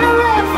wanna live